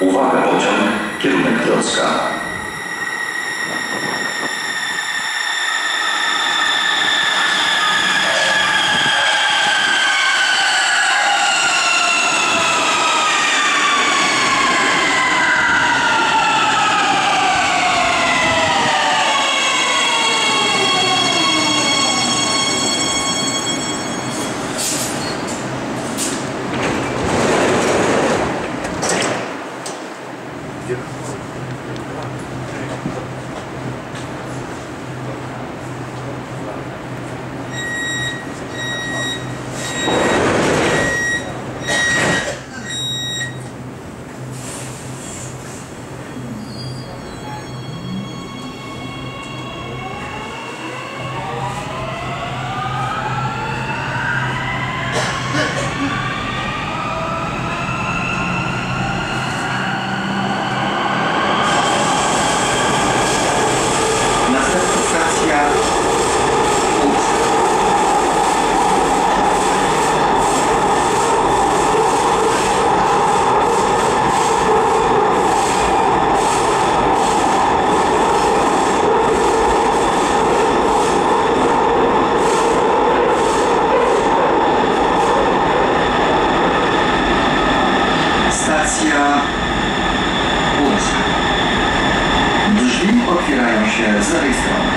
Uwaga pociąg, kierunek Trocka. Śledztwo.